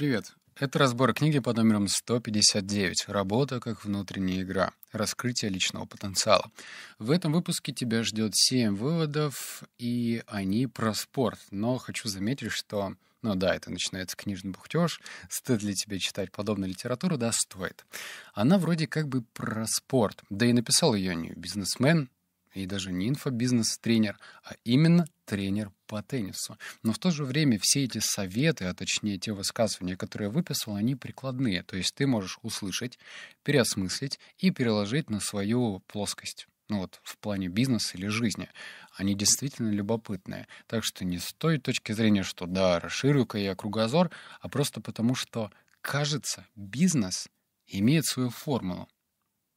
Привет. Это разбор книги под номером 159 «Работа как внутренняя игра. Раскрытие личного потенциала». В этом выпуске тебя ждет 7 выводов, и они про спорт. Но хочу заметить, что ну да, это начинается книжный бухтеж. Стоит ли тебе читать подобную литературу? Да, стоит. Она вроде как бы про спорт. Да и написал ее не бизнесмен, и даже не инфобизнес-тренер, а именно тренер по теннису. Но в то же время все эти советы, а точнее те высказывания, которые я выписал, они прикладные. То есть ты можешь услышать, переосмыслить и переложить на свою плоскость. Ну вот, в плане бизнеса или жизни. Они действительно любопытные. Так что не с той точки зрения, что да, расширю-ка я кругозор, а просто потому, что, кажется, бизнес имеет свою формулу.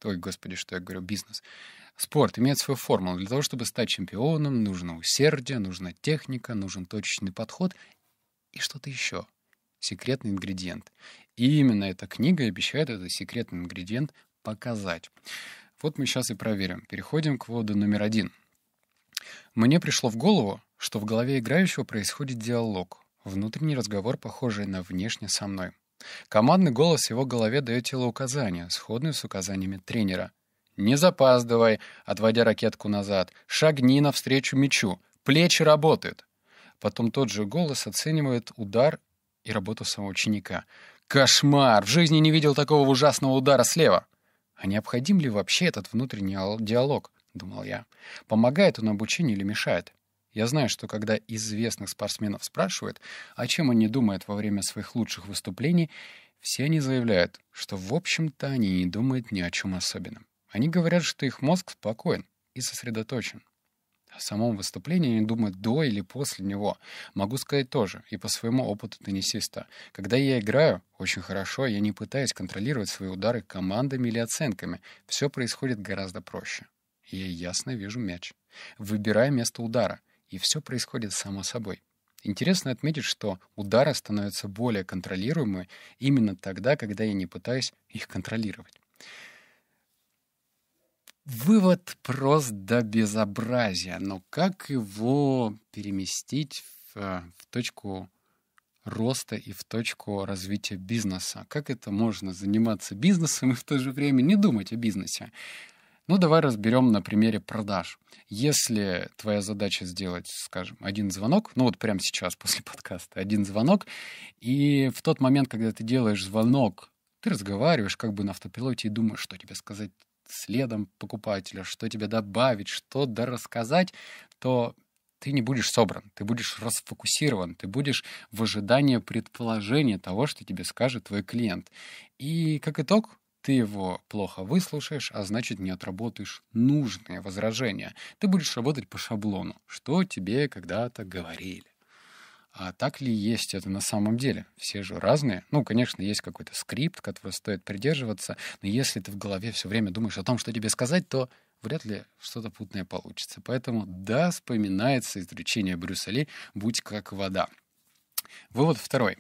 Ой, господи, что я говорю, бизнес. Спорт имеет свою формулу. Для того, чтобы стать чемпионом, нужно усердие, нужна техника, нужен точечный подход и что-то еще. Секретный ингредиент. И именно эта книга обещает этот секретный ингредиент показать. Вот мы сейчас и проверим. Переходим к выводу номер один. Мне пришло в голову, что в голове играющего происходит диалог, внутренний разговор, похожий на внешне со мной. Командный голос в его голове дает телоуказания, сходные с указаниями тренера — не запаздывай, отводя ракетку назад. Шагни навстречу мячу. Плечи работают. Потом тот же голос оценивает удар и работу самого ученика. Кошмар! В жизни не видел такого ужасного удара слева. А необходим ли вообще этот внутренний диалог, думал я. Помогает он обучению или мешает? Я знаю, что когда известных спортсменов спрашивают, о чем они думают во время своих лучших выступлений, все они заявляют, что, в общем-то, они не думают ни о чем особенном. Они говорят, что их мозг спокоен и сосредоточен. О самом выступлении они думают до или после него. Могу сказать тоже, и по своему опыту теннисиста. Когда я играю очень хорошо, я не пытаюсь контролировать свои удары командами или оценками. Все происходит гораздо проще. Я ясно вижу мяч. Выбираю место удара, и все происходит само собой. Интересно отметить, что удары становятся более контролируемы именно тогда, когда я не пытаюсь их контролировать. Вывод прост до безобразия, но как его переместить в, в точку роста и в точку развития бизнеса? Как это можно заниматься бизнесом и в то же время не думать о бизнесе? Ну, давай разберем на примере продаж. Если твоя задача сделать, скажем, один звонок, ну вот прямо сейчас после подкаста, один звонок, и в тот момент, когда ты делаешь звонок, ты разговариваешь как бы на автопилоте и думаешь, что тебе сказать следом покупателя, что тебе добавить, что да рассказать, то ты не будешь собран, ты будешь расфокусирован, ты будешь в ожидании предположения того, что тебе скажет твой клиент. И как итог, ты его плохо выслушаешь, а значит не отработаешь нужные возражения. Ты будешь работать по шаблону, что тебе когда-то говорили. А так ли есть это на самом деле? Все же разные. Ну, конечно, есть какой-то скрипт, который стоит придерживаться, но если ты в голове все время думаешь о том, что тебе сказать, то вряд ли что-то путное получится. Поэтому, да, вспоминается изречение Брюса Ли «Будь как вода». Вывод второй.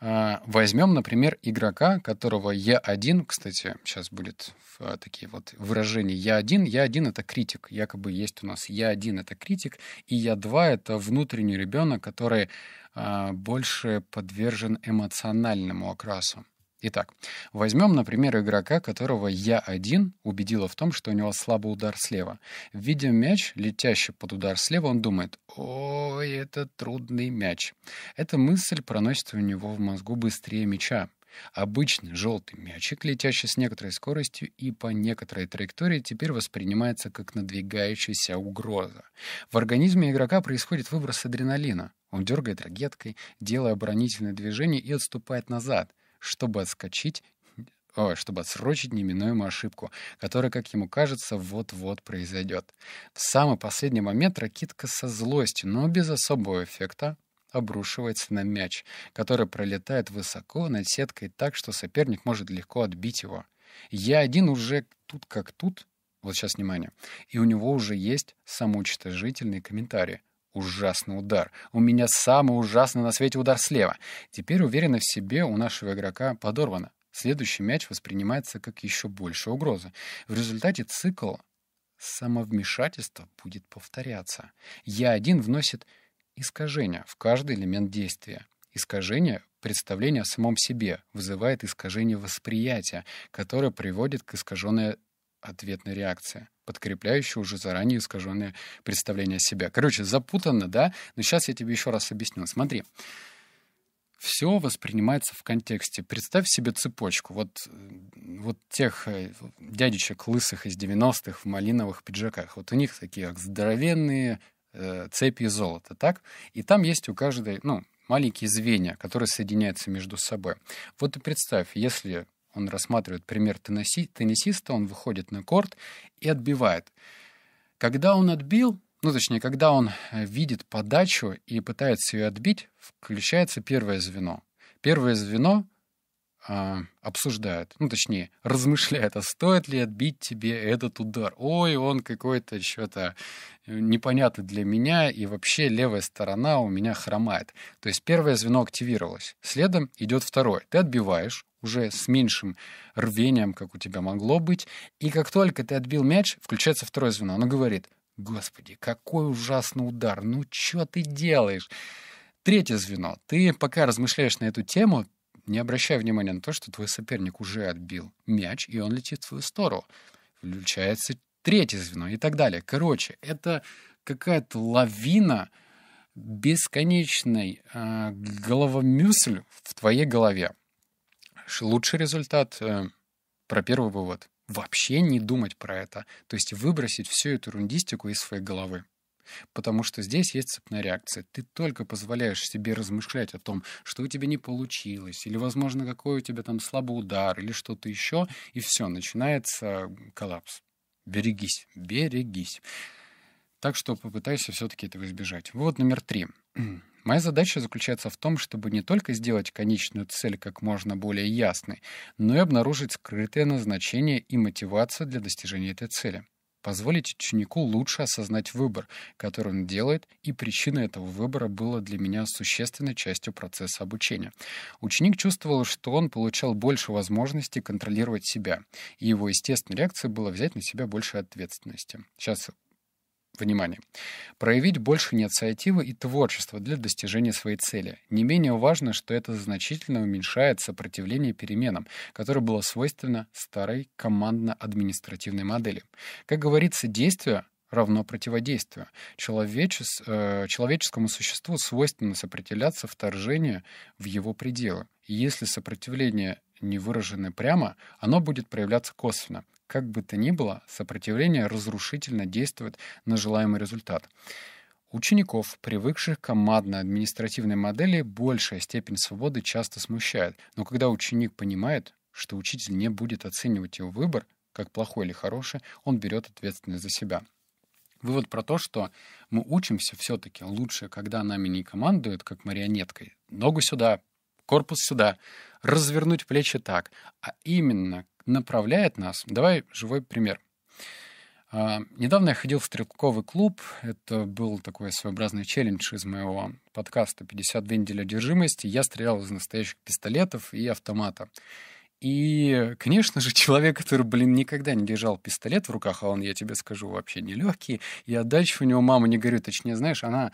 А, возьмем, например, игрока, которого я один, кстати, сейчас будет а, такие вот выражения я один, я один это критик, якобы есть у нас я один это критик, и я два это внутренний ребенок, который а, больше подвержен эмоциональному окрасу. Итак, возьмем, например, игрока, которого я один убедила в том, что у него слабый удар слева. Видя мяч, летящий под удар слева, он думает, ой, это трудный мяч. Эта мысль проносится у него в мозгу быстрее мяча. Обычный желтый мячик, летящий с некоторой скоростью и по некоторой траектории, теперь воспринимается как надвигающаяся угроза. В организме игрока происходит выброс адреналина. Он дергает ракеткой, делая оборонительное движение и отступает назад чтобы отскочить о, чтобы отсрочить неминуемую ошибку, которая, как ему кажется, вот-вот произойдет. В самый последний момент ракетка со злостью, но без особого эффекта, обрушивается на мяч, который пролетает высоко над сеткой так, что соперник может легко отбить его. Я один уже тут как тут, вот сейчас внимание, и у него уже есть самоуничтожительные комментарии. Ужасный удар. У меня самый ужасный на свете удар слева. Теперь уверенность в себе у нашего игрока подорвана. Следующий мяч воспринимается как еще большая угроза. В результате цикл самовмешательства будет повторяться. Я один вносит искажения в каждый элемент действия. искажение представления о самом себе, вызывает искажение восприятия, которое приводит к искаженной ответной реакции, подкрепляющей уже заранее искаженное представление себе. Короче, запутанно, да? Но сейчас я тебе еще раз объясню. Смотри. Все воспринимается в контексте. Представь себе цепочку. Вот, вот тех э, дядечек лысых из 90-х в малиновых пиджаках. Вот у них такие здоровенные э, цепи золота, так? И там есть у каждой, ну, маленькие звенья, которые соединяются между собой. Вот и представь, если он рассматривает пример тенниси, теннисиста, он выходит на корт и отбивает. Когда он отбил, ну, точнее, когда он э, видит подачу и пытается ее отбить, включается первое звено. Первое звено а, обсуждает, ну, точнее, размышляет, а стоит ли отбить тебе этот удар. Ой, он какой-то что-то э, непонятный для меня, и вообще левая сторона у меня хромает. То есть первое звено активировалось. Следом идет второе. Ты отбиваешь, уже с меньшим рвением, как у тебя могло быть. И как только ты отбил мяч, включается второе звено. Оно говорит, господи, какой ужасный удар, ну что ты делаешь? Третье звено. Ты пока размышляешь на эту тему, не обращай внимания на то, что твой соперник уже отбил мяч, и он летит в твою сторону. Включается третье звено и так далее. Короче, это какая-то лавина бесконечной э, головомюсль в твоей голове лучший результат э, про первый вывод. Вообще не думать про это. То есть выбросить всю эту рундистику из своей головы. Потому что здесь есть цепная реакция. Ты только позволяешь себе размышлять о том, что у тебя не получилось, или, возможно, какой у тебя там слабый удар, или что-то еще, и все, начинается коллапс. Берегись, берегись. Так что попытайся все-таки этого избежать. Вот номер три. Моя задача заключается в том, чтобы не только сделать конечную цель как можно более ясной, но и обнаружить скрытое назначение и мотивацию для достижения этой цели. Позволить ученику лучше осознать выбор, который он делает, и причина этого выбора была для меня существенной частью процесса обучения. Ученик чувствовал, что он получал больше возможностей контролировать себя, и его естественной реакцией было взять на себя больше ответственности. Сейчас Внимание. Проявить больше инициативы и творчества для достижения своей цели. Не менее важно, что это значительно уменьшает сопротивление переменам, которое было свойственно старой командно-административной модели. Как говорится, действие равно противодействию. Человечес, э, человеческому существу свойственно сопротивляться вторжению в его пределы. И если сопротивление не выражено прямо, оно будет проявляться косвенно. Как бы то ни было, сопротивление разрушительно действует на желаемый результат. Учеников, привыкших к командно-административной модели, большая степень свободы часто смущает. Но когда ученик понимает, что учитель не будет оценивать его выбор, как плохой или хороший, он берет ответственность за себя. Вывод про то, что мы учимся все-таки лучше, когда нами не командуют, как марионеткой. Ногу сюда, корпус сюда, развернуть плечи так, а именно направляет нас. Давай живой пример. А, недавно я ходил в стрелковый клуб. Это был такой своеобразный челлендж из моего подкаста «52 недели одержимости». Я стрелял из настоящих пистолетов и автомата. И, конечно же, человек, который, блин, никогда не держал пистолет в руках, а он, я тебе скажу, вообще не легкий, и отдача у него, мама не горю, точнее, знаешь, она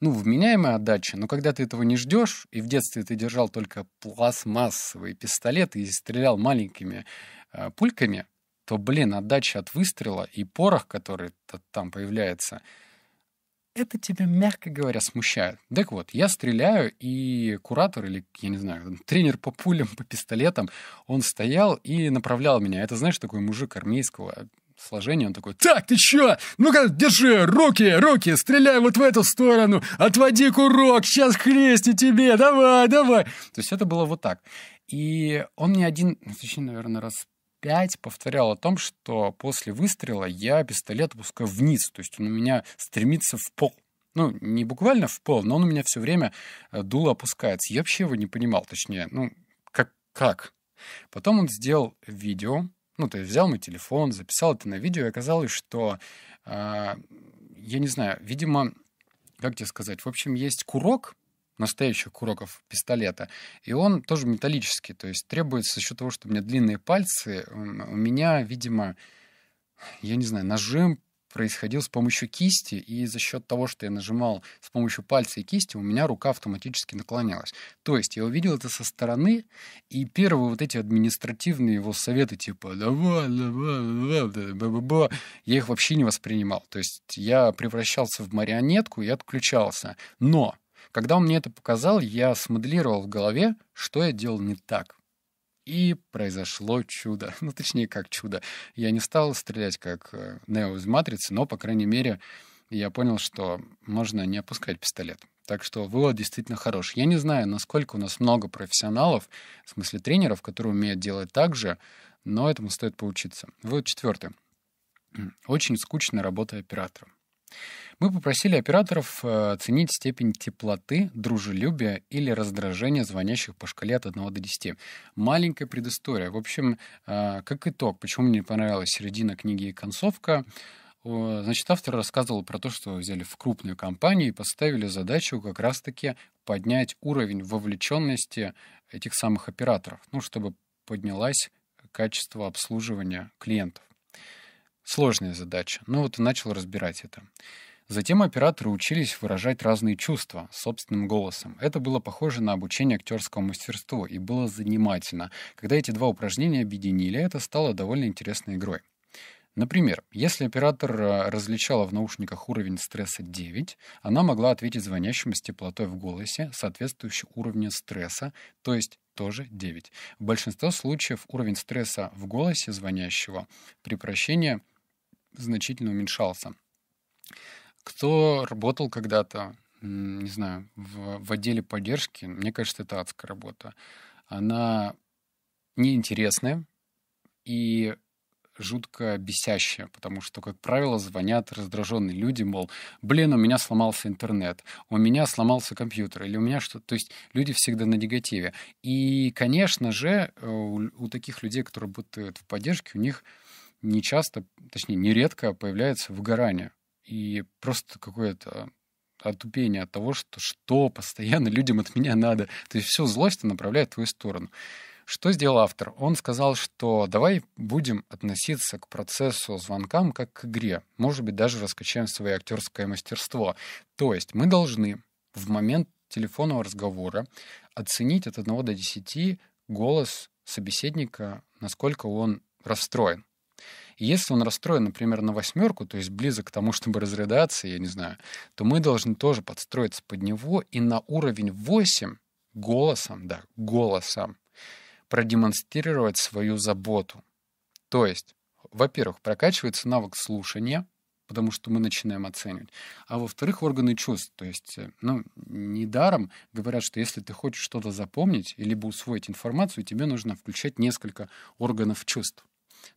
ну, вменяемая отдача, но когда ты этого не ждешь, и в детстве ты держал только пластмассовые пистолеты и стрелял маленькими э, пульками, то, блин, отдача от выстрела и порох, который там появляется, это тебя, мягко говоря, смущает. Так вот, я стреляю, и куратор или, я не знаю, тренер по пулям, по пистолетам, он стоял и направлял меня. Это, знаешь, такой мужик армейского сложение, он такой, так, ты чё? Ну-ка, держи, руки, руки, стреляй вот в эту сторону, отводи курок, сейчас хрести тебе, давай, давай. То есть это было вот так. И он мне один, точнее, наверное, раз пять повторял о том, что после выстрела я пистолет опускаю вниз, то есть он у меня стремится в пол. Ну, не буквально в пол, но он у меня все время э, дуло опускается. Я вообще его не понимал, точнее, ну, как? как? Потом он сделал видео, ну, то есть взял мой телефон, записал это на видео, и оказалось, что, э, я не знаю, видимо, как тебе сказать, в общем, есть курок, настоящих куроков пистолета, и он тоже металлический, то есть требуется за счет того, что у меня длинные пальцы, у меня, видимо, я не знаю, нажим происходил с помощью кисти, и за счет того, что я нажимал с помощью пальца и кисти, у меня рука автоматически наклонялась. То есть я увидел это со стороны, и первые вот эти административные его советы, типа «давай, давай, давай, ба я их вообще не воспринимал. То есть я превращался в марионетку и отключался. Но когда он мне это показал, я смоделировал в голове, что я делал не так. И произошло чудо. Ну, точнее, как чудо. Я не стал стрелять, как э, Нео из «Матрицы», но, по крайней мере, я понял, что можно не опускать пистолет. Так что вывод действительно хорош. Я не знаю, насколько у нас много профессионалов, в смысле тренеров, которые умеют делать так же, но этому стоит поучиться. Вывод четвертый. Очень скучная работа оператора. Мы попросили операторов э, оценить степень теплоты, дружелюбия или раздражения звонящих по шкале от 1 до 10. Маленькая предыстория. В общем, э, как итог, почему мне понравилась середина книги и концовка, Значит, автор рассказывал про то, что взяли в крупную компанию и поставили задачу как раз-таки поднять уровень вовлеченности этих самых операторов, ну, чтобы поднялась качество обслуживания клиентов. Сложная задача. Ну вот и начал разбирать это. Затем операторы учились выражать разные чувства собственным голосом. Это было похоже на обучение актерскому мастерству и было занимательно. Когда эти два упражнения объединили, это стало довольно интересной игрой. Например, если оператор э, различала в наушниках уровень стресса 9, она могла ответить звонящему с теплотой в голосе, соответствующей уровню стресса, то есть тоже 9. В большинстве случаев уровень стресса в голосе звонящего при прощении значительно уменьшался. Кто работал когда-то, не знаю, в, в отделе поддержки, мне кажется, это адская работа. Она неинтересная, и жутко бесящее, потому что, как правило, звонят раздраженные люди, мол, блин, у меня сломался интернет, у меня сломался компьютер, или у меня что-то... То есть люди всегда на негативе. И, конечно же, э, у, у таких людей, которые работают в поддержке, у них не часто, точнее, нередко появляется выгорание. И просто какое-то отупение от того, что, что постоянно людям от меня надо. То есть всю злость направляет в твою сторону. Что сделал автор? Он сказал, что давай будем относиться к процессу звонкам как к игре. Может быть, даже раскачаем свое актерское мастерство. То есть мы должны в момент телефонного разговора оценить от 1 до 10 голос собеседника, насколько он расстроен. И если он расстроен, например, на восьмерку, то есть близок к тому, чтобы разрыдаться, я не знаю, то мы должны тоже подстроиться под него и на уровень 8 голосом, да, голосом продемонстрировать свою заботу. То есть, во-первых, прокачивается навык слушания, потому что мы начинаем оценивать. А во-вторых, органы чувств. То есть, э, ну, недаром говорят, что если ты хочешь что-то запомнить, либо усвоить информацию, тебе нужно включать несколько органов чувств.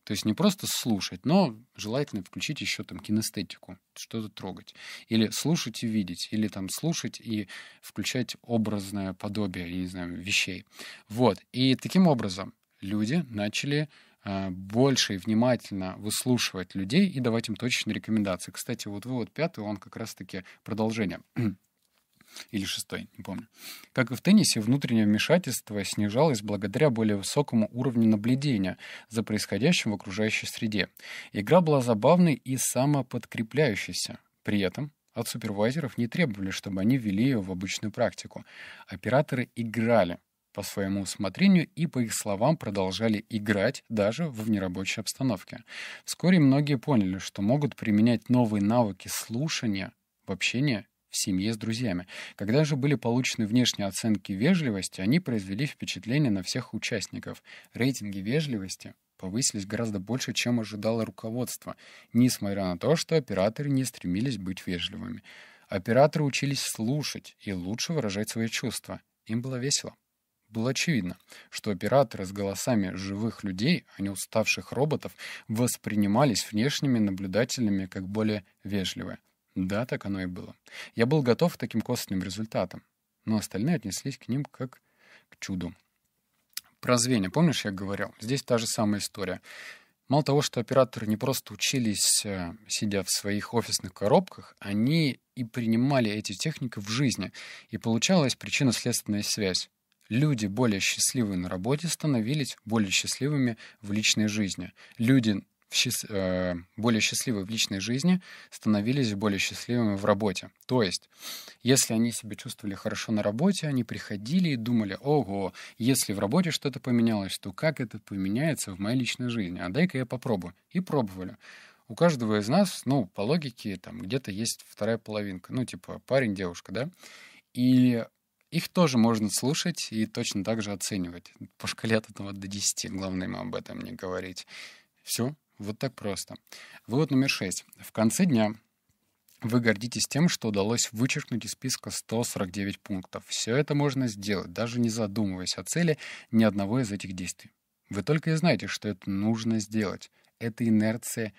То есть не просто слушать, но желательно включить еще там кинестетику, что-то трогать. Или слушать и видеть, или там слушать и включать образное подобие, я не знаю, вещей. Вот. И таким образом люди начали э, больше и внимательно выслушивать людей и давать им точечные рекомендации. Кстати, вот вывод пятый, он как раз-таки продолжение или шестой, не помню. Как и в теннисе, внутреннее вмешательство снижалось благодаря более высокому уровню наблюдения за происходящим в окружающей среде. Игра была забавной и самоподкрепляющейся. При этом от супервайзеров не требовали, чтобы они ввели ее в обычную практику. Операторы играли по своему усмотрению и, по их словам, продолжали играть даже в нерабочей обстановке. Вскоре многие поняли, что могут применять новые навыки слушания в общении в семье с друзьями. Когда же были получены внешние оценки вежливости, они произвели впечатление на всех участников. Рейтинги вежливости повысились гораздо больше, чем ожидало руководство, несмотря на то, что операторы не стремились быть вежливыми. Операторы учились слушать и лучше выражать свои чувства. Им было весело. Было очевидно, что операторы с голосами живых людей, а не уставших роботов, воспринимались внешними наблюдателями как более вежливые. Да, так оно и было. Я был готов к таким косвенным результатам, но остальные отнеслись к ним как к чуду. Про звенья, помнишь, я говорил? Здесь та же самая история. Мало того, что операторы не просто учились, э, сидя в своих офисных коробках, они и принимали эти техники в жизни, и получалась причинно-следственная связь. Люди, более счастливые на работе, становились более счастливыми в личной жизни. Люди, счаст... э, более счастливы в личной жизни, становились более счастливыми в работе. То есть, если они себя чувствовали хорошо на работе, они приходили и думали, ого, если в работе что-то поменялось, то как это поменяется в моей личной жизни? А дай-ка я попробую. И пробовали. У каждого из нас, ну, по логике, там где-то есть вторая половинка. Ну, типа парень, девушка, да? И их тоже можно слушать и точно так же оценивать. По шкале от 1 до 10, главное им об этом не говорить. Все, вот так просто. Вывод номер 6. В конце дня вы гордитесь тем, что удалось вычеркнуть из списка 149 пунктов. Все это можно сделать, даже не задумываясь о цели ни одного из этих действий. Вы только и знаете, что это нужно сделать. Это инерция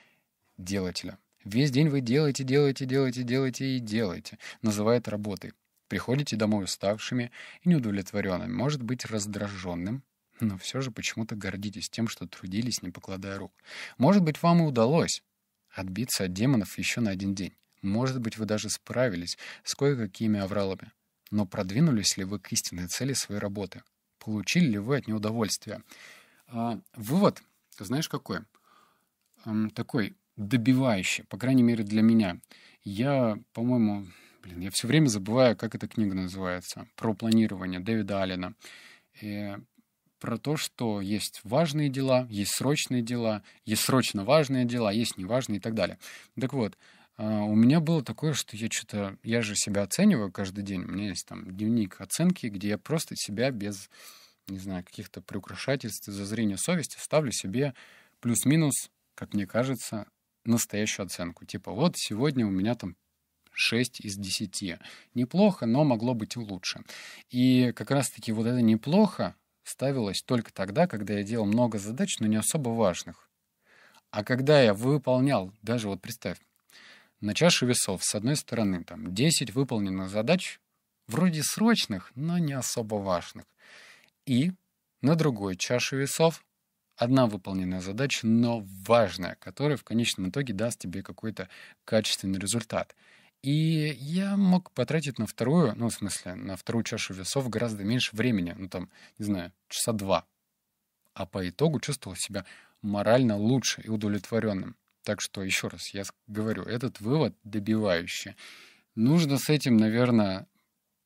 делателя. Весь день вы делаете, делаете, делаете, делаете и делаете. Называет работой. Приходите домой уставшими и неудовлетворенными, может быть, раздраженным, но все же почему-то гордитесь тем, что трудились, не покладая рук. Может быть, вам и удалось отбиться от демонов еще на один день. Может быть, вы даже справились с кое-какими авралами. Но продвинулись ли вы к истинной цели своей работы? Получили ли вы от нее удовольствие? А, вывод, знаешь, какой? Такой добивающий, по крайней мере, для меня. Я, по-моему, Блин, я все время забываю, как эта книга называется. Про планирование Дэвида Аллена. И про то, что есть важные дела, есть срочные дела, есть срочно важные дела, есть неважные и так далее. Так вот, а, у меня было такое, что я что-то... Я же себя оцениваю каждый день. У меня есть там дневник оценки, где я просто себя без, не знаю, каких-то приукрашательств, за зрения совести ставлю себе плюс-минус, как мне кажется, настоящую оценку. Типа, вот сегодня у меня там 6 из 10. Неплохо, но могло быть и лучше. И как раз-таки вот это неплохо ставилось только тогда, когда я делал много задач, но не особо важных. А когда я выполнял, даже вот представь, на чаше весов, с одной стороны, там 10 выполненных задач, вроде срочных, но не особо важных. И на другой чаше весов одна выполненная задача, но важная, которая в конечном итоге даст тебе какой-то качественный результат. И я мог потратить на вторую, ну, в смысле, на вторую чашу весов гораздо меньше времени, ну, там, не знаю, часа два. А по итогу чувствовал себя морально лучше и удовлетворенным. Так что, еще раз, я говорю, этот вывод добивающий. Нужно с этим, наверное,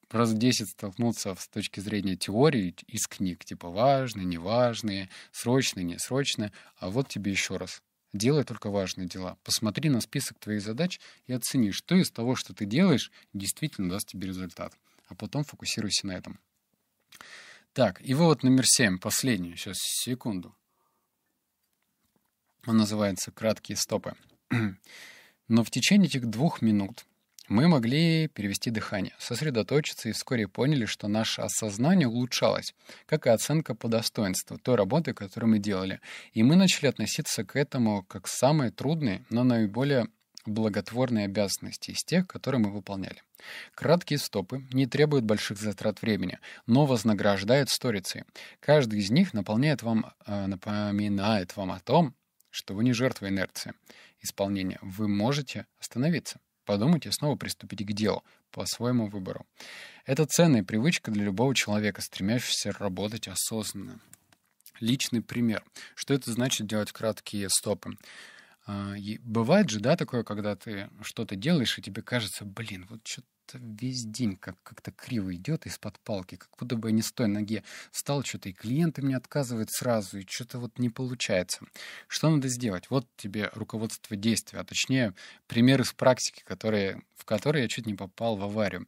раз в 10 столкнуться с точки зрения теории из книг, типа важные, неважные, срочные, несрочные. А вот тебе еще раз. Делай только важные дела. Посмотри на список твоих задач и оцени, что из того, что ты делаешь, действительно даст тебе результат. А потом фокусируйся на этом. Так, и вывод номер семь, последний. Сейчас, секунду. Он называется «Краткие стопы». Но в течение этих двух минут мы могли перевести дыхание, сосредоточиться и вскоре поняли, что наше осознание улучшалось, как и оценка по достоинству той работы, которую мы делали. И мы начали относиться к этому как к самой трудной, но наиболее благотворной обязанности из тех, которые мы выполняли. Краткие стопы не требуют больших затрат времени, но вознаграждают сторицей. Каждый из них наполняет вам, э, напоминает вам о том, что вы не жертва инерции исполнения. Вы можете остановиться подумать и снова приступить к делу по своему выбору. Это ценная привычка для любого человека, стремящегося работать осознанно. Личный пример. Что это значит делать краткие стопы? А, бывает же, да, такое, когда ты что-то делаешь, и тебе кажется, блин, вот что что весь день как- как-то криво идет из-под палки, как будто бы я не с той ноге встал, что-то и клиенты мне отказывают сразу, и что-то вот не получается. Что надо сделать? Вот тебе руководство действия, а точнее пример из практики, которые, в которой я чуть не попал в аварию.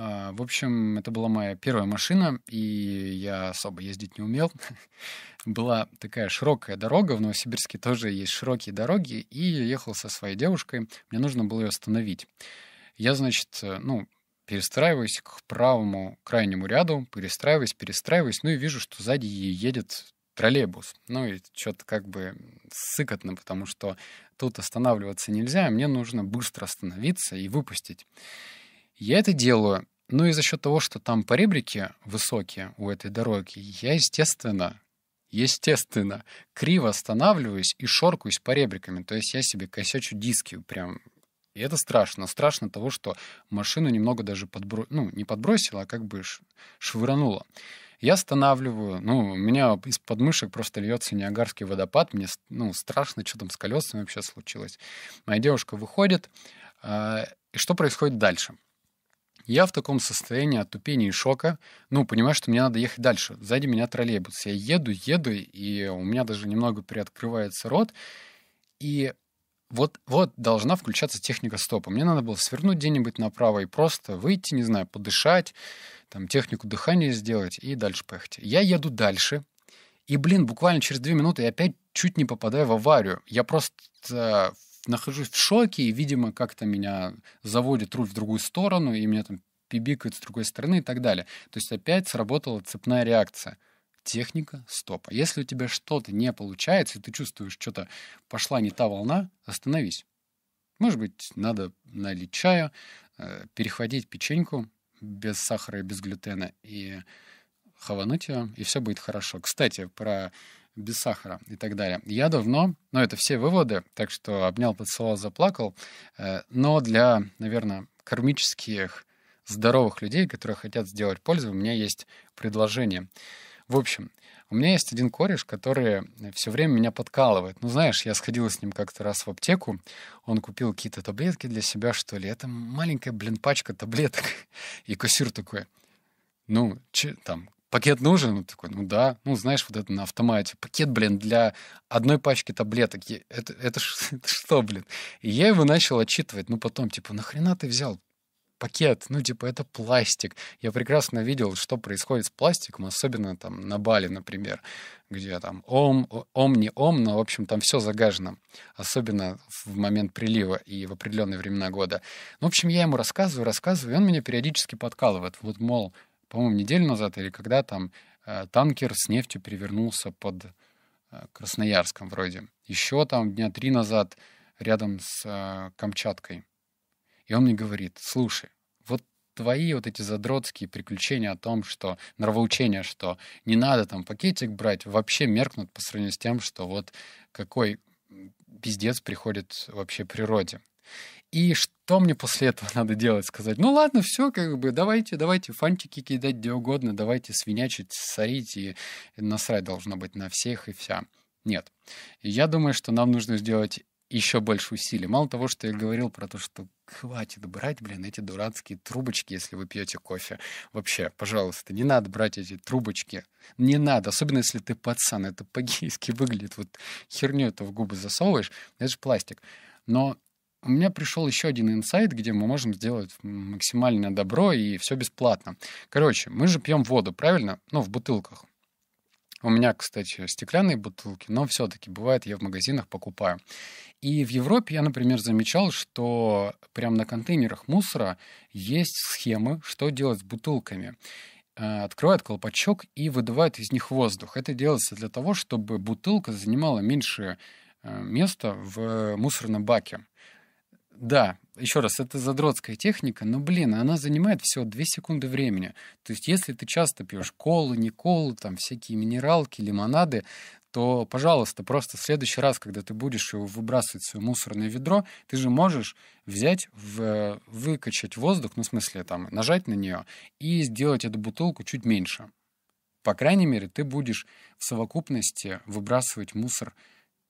А, в общем, это была моя первая машина, и я особо ездить не умел. была такая широкая дорога, в Новосибирске тоже есть широкие дороги, и я ехал со своей девушкой, мне нужно было ее остановить. Я, значит, э, ну, перестраиваюсь к правому крайнему ряду, перестраиваюсь, перестраиваюсь, ну и вижу, что сзади едет троллейбус. Ну и что-то как бы сыкотно, потому что тут останавливаться нельзя, а мне нужно быстро остановиться и выпустить. Я это делаю, ну и за счет того, что там поребрики высокие у этой дороги, я, естественно, естественно, криво останавливаюсь и шоркаюсь поребриками. То есть я себе косячу диски прям и это страшно. Страшно того, что машину немного даже подбро... ну, не подбросило, а как бы швырнуло. Я останавливаю, ну, у меня из подмышек просто льется Ниагарский водопад, мне, ну, страшно, что там с колесами вообще случилось. Моя девушка выходит, э, и что происходит дальше? Я в таком состоянии отупения и шока, ну, понимаю, что мне надо ехать дальше. Сзади меня троллейбус. Я еду, еду, и у меня даже немного приоткрывается рот, и вот, вот должна включаться техника стопа. Мне надо было свернуть где-нибудь направо и просто выйти, не знаю, подышать, там, технику дыхания сделать и дальше поехать. Я еду дальше, и, блин, буквально через две минуты я опять чуть не попадаю в аварию. Я просто нахожусь в шоке, и, видимо, как-то меня заводит руль в другую сторону, и меня там пибикают с другой стороны и так далее. То есть опять сработала цепная реакция техника стопа. Если у тебя что-то не получается, и ты чувствуешь, что-то пошла не та волна, остановись. Может быть, надо налить чаю, э, перехватить печеньку без сахара и без глютена и хавануть ее, и все будет хорошо. Кстати, про без сахара и так далее. Я давно, ну это все выводы, так что обнял, поцеловал, заплакал, э, но для, наверное, кармических здоровых людей, которые хотят сделать пользу, у меня есть предложение. В общем, у меня есть один кореш, который все время меня подкалывает. Ну, знаешь, я сходил с ним как-то раз в аптеку, он купил какие-то таблетки для себя, что ли. Это маленькая, блин, пачка таблеток. И кассир такой, ну, че, там, пакет нужен? Ну, такой, ну да. Ну, знаешь, вот это на автомате. Пакет, блин, для одной пачки таблеток. Это, это, это что, блин? И я его начал отчитывать. Ну, потом, типа, нахрена ты взял пакет, ну, типа, это пластик. Я прекрасно видел, что происходит с пластиком, особенно там на Бали, например, где там ом, ом, не ом, но, в общем, там все загажено, особенно в момент прилива и в определенные времена года. Ну, в общем, я ему рассказываю, рассказываю, и он меня периодически подкалывает. Вот, мол, по-моему, неделю назад или когда там э, танкер с нефтью перевернулся под э, Красноярском вроде. Еще там дня три назад рядом с э, Камчаткой и он мне говорит, слушай, вот твои вот эти задротские приключения о том, что нравоучения, что не надо там пакетик брать, вообще меркнут по сравнению с тем, что вот какой пиздец приходит вообще природе. И что мне после этого надо делать? Сказать, ну ладно, все, как бы, давайте, давайте фантики кидать где угодно, давайте свинячить, сорить, и насрать должно быть на всех и вся. Нет. Я думаю, что нам нужно сделать еще больше усилий. Мало того, что я говорил про то, что хватит брать, блин, эти дурацкие трубочки, если вы пьете кофе. Вообще, пожалуйста, не надо брать эти трубочки. Не надо, особенно если ты пацан. Это по-гейски выглядит. Вот херню это в губы засовываешь, это же пластик. Но у меня пришел еще один инсайт, где мы можем сделать максимальное добро и все бесплатно. Короче, мы же пьем воду, правильно? Ну, в бутылках. У меня, кстати, стеклянные бутылки, но все-таки бывает, я в магазинах покупаю. И в Европе я, например, замечал, что прямо на контейнерах мусора есть схемы, что делать с бутылками. Э, открывают колпачок и выдувают из них воздух. Это делается для того, чтобы бутылка занимала меньше э, места в мусорном баке. Да, еще раз, это задротская техника, но, блин, она занимает всего 2 секунды времени. То есть, если ты часто пьешь колу, не колу, там всякие минералки, лимонады, то, пожалуйста, просто в следующий раз, когда ты будешь его выбрасывать в свое мусорное ведро, ты же можешь взять, в, выкачать воздух, ну, в смысле, там, нажать на нее и сделать эту бутылку чуть меньше. По крайней мере, ты будешь в совокупности выбрасывать мусор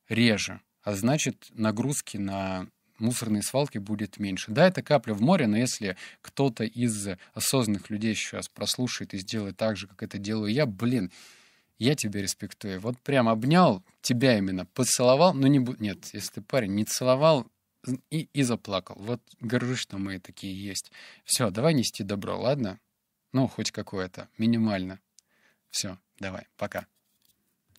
реже, а значит, нагрузки на мусорной свалки будет меньше. Да, это капля в море, но если кто-то из осознанных людей сейчас прослушает и сделает так же, как это делаю я, блин, я тебя респектую. Вот прям обнял тебя именно, поцеловал, но не... Нет, если ты парень, не целовал и, и заплакал. Вот горжусь, что мы такие есть. Все, давай нести добро, ладно? Ну, хоть какое-то, минимально. Все, давай, пока.